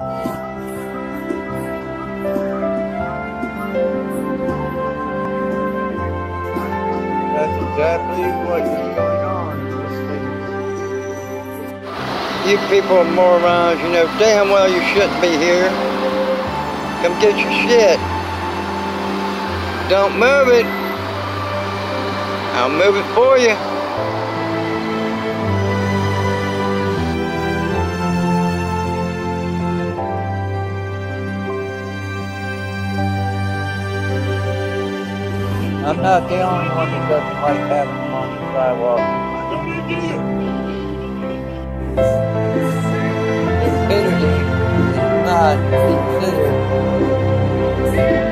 That's exactly what's going on in this You people are morons, you know damn well you shouldn't be here. Come get your shit. Don't move it. I'll move it for you. I'm not the only one that doesn't like having them on the sidewalk. Stupidity is not considered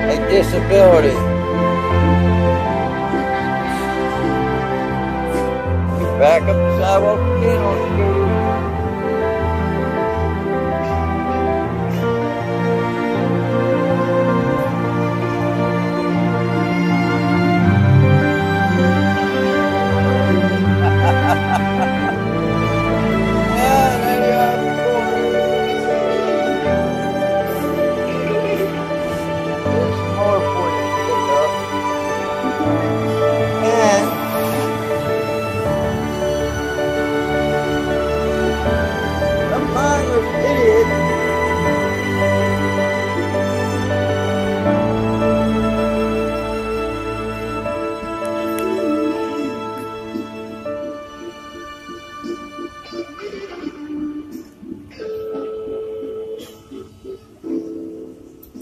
a disability. Back up the sidewalk again on the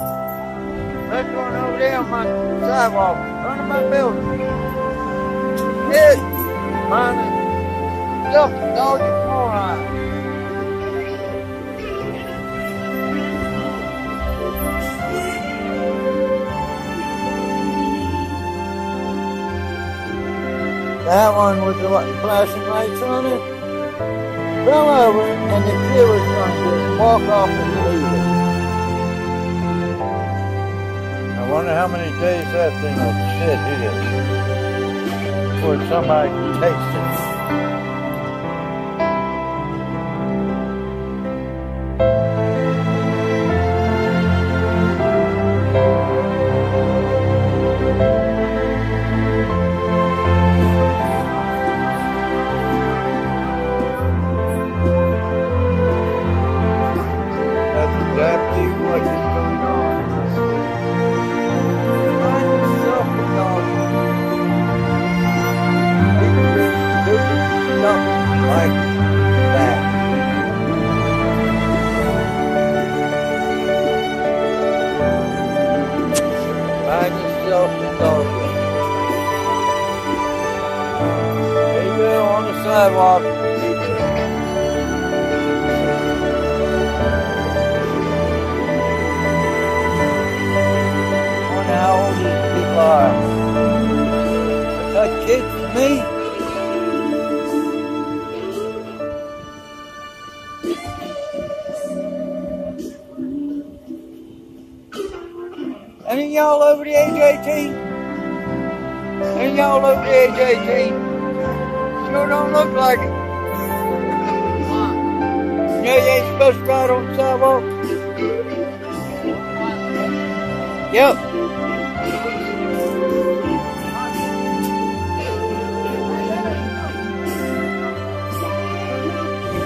That's going over there on my sidewalk, of my building. Shit, mind yourself, dog, you moron. That one with the flashing lights on it? Fell over, and the kid was going to just walk off and wonder how many days that thing will sit here before somebody takes it. That's exactly what is going on. Like that. Dog. There you on the sidewalk. how old kids me. Any y'all over the age of 18? Any y'all over the age of 18? Sure don't look like it. You know you ain't supposed to ride on the sidewalk? Yep.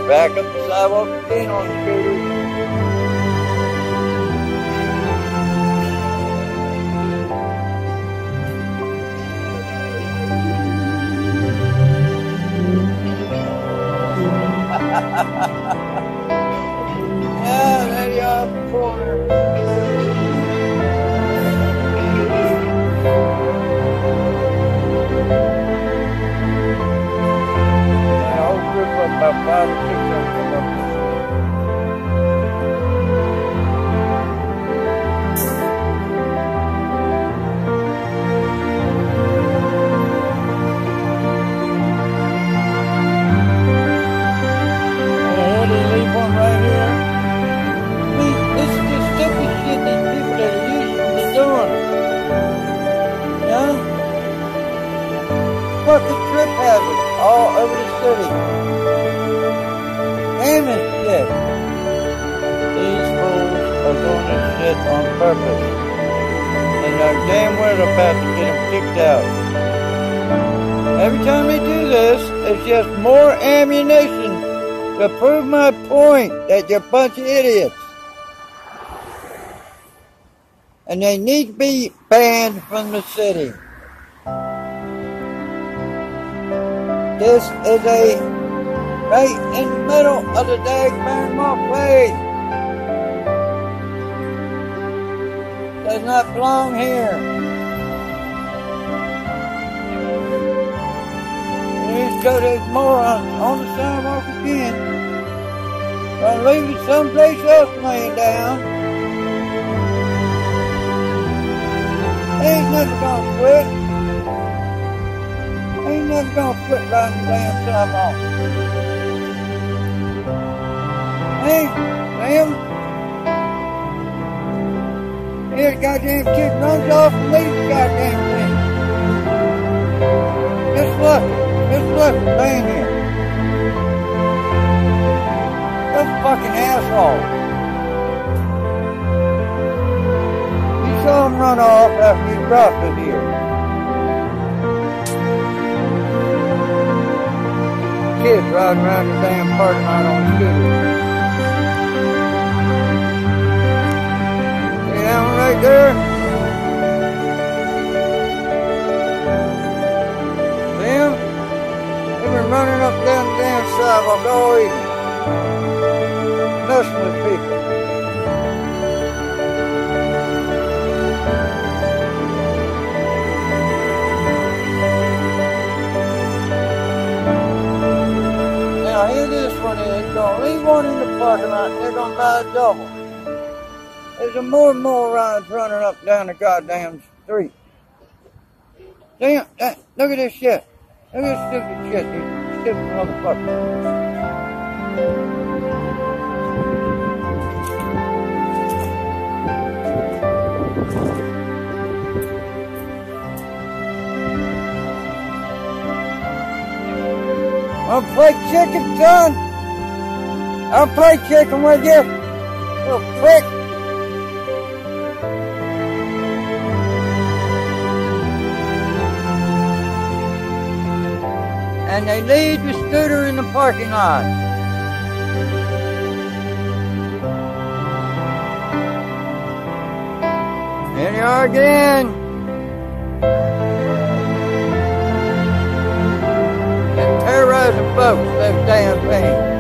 Back up the sidewalk again on the scooter. Purpose. And they're damn well about to get them kicked out. Every time they do this, it's just more ammunition to prove my point that you're a bunch of idiots. And they need to be banned from the city. This is a right in the middle of the Dagman Way. Does not belong here. These got this moron on the sidewalk again. Gonna leave it someplace else laying down. Ain't never gonna quit. Ain't never gonna quit riding the damn sidewalk. Hey, Sam. Here, goddamn kid runs off and leaves the goddamn thing. Just look. Just look. Laying here. This fucking asshole. You saw him run off after you dropped it here. Kids riding around the damn parking lot on scooters. Right there. Them, they've been running up down the damn sidewalk all evening. Messing with people. Now here this one is, gonna leave one in the parking lot and they're gonna buy a double. There's a more and more rides running up down the goddamn street. Damn, that, look at this shit. Look at this stupid shit, these stupid motherfuckers. I'll play chicken, son. I'll play chicken with you. Little prick. And they leave the scooter in the parking lot. Here they are again. And terrorizing folks, those damn things.